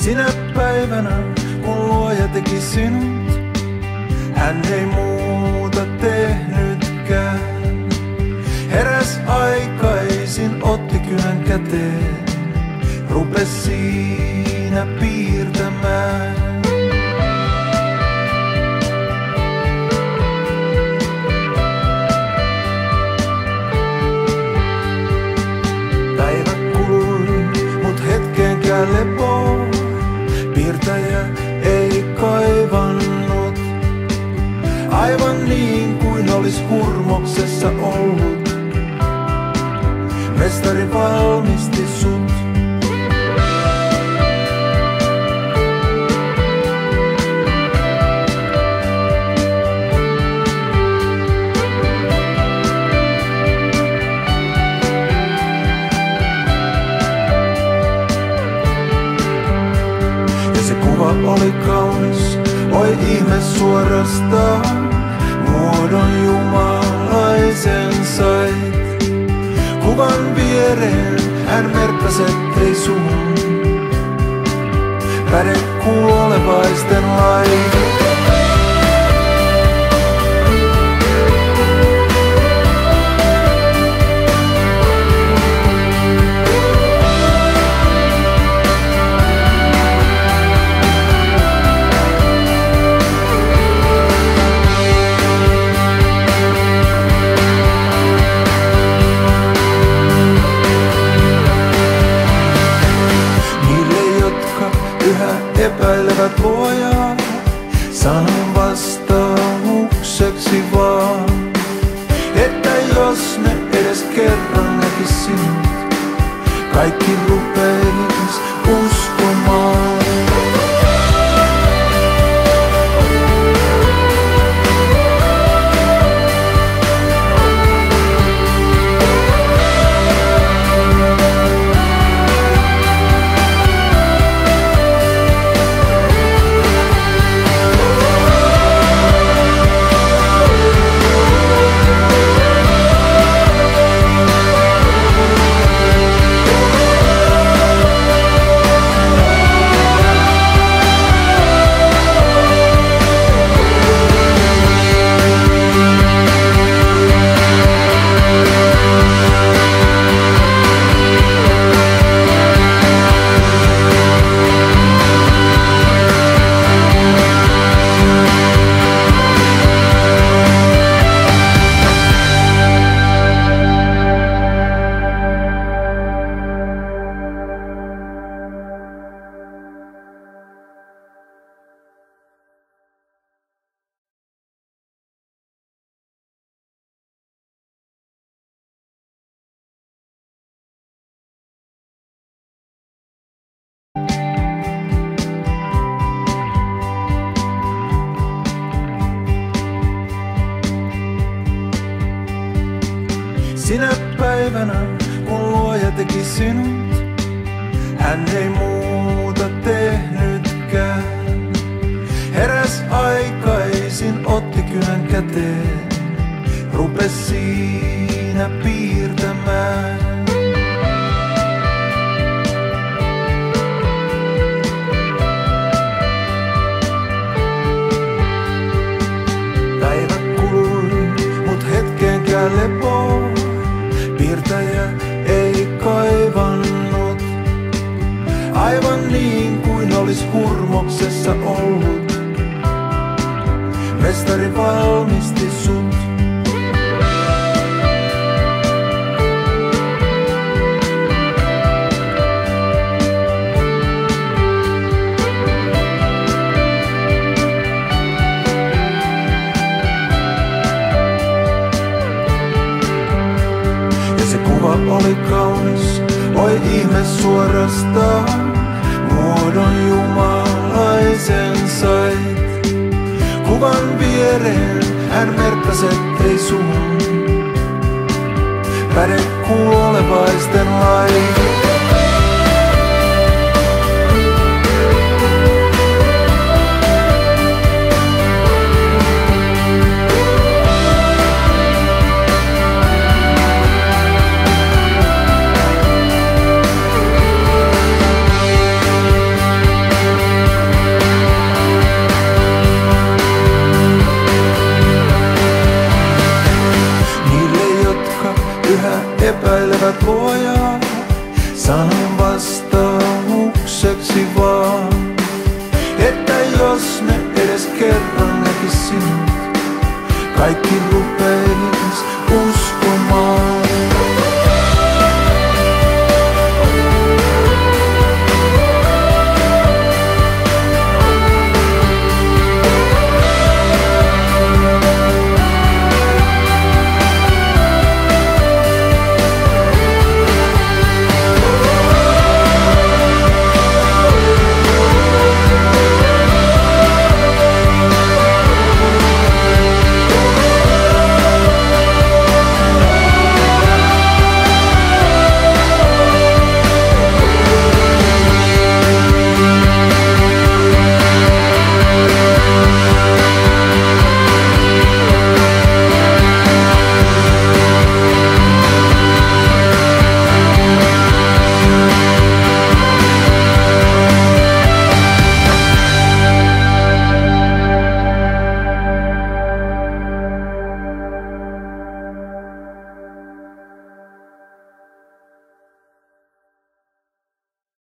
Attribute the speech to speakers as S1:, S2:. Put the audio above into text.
S1: Sinä päivänä, kun luoja teki sinut, hän ei muuta tehnytkään. Heräs aikaisin, otti kynän käteen, rupesi siinä piirtämään. Olis hurmoksessa ollut. Mestari valmisti sut. Ja se kuva oli kaunis, oi ihme suorastaan. Muodon jumalaisen sait. Kuvan viereen hän merkkasi, ettei suhun. Päde kuolevaisten lait. Epäilevät luojaa, sanon vastaukseksi vaan, että jos ne edes kerran näkis sinut, kaikki rupeis Sinä päivänä, kun luoja teki sinut, hän ei muuta tehnytkään. Heräs aikaisin, otti kynän käteen, rupes siinä piirtämään. Päivä mut lepoa. Piirtäjä ei kaivannut, aivan niin kuin olis hurmoksessa ollut. Mestari valmisti oli kaunis, oi ihme suorastaan. Muodon jumalaisen sait. Kuvan viereen hän merkkasi, ettei suhun. Päde kuolevaisten lait. ajan. Sanon vastaukseksi vaan, että jos me edes kerran näkisin, kaikki ruoan.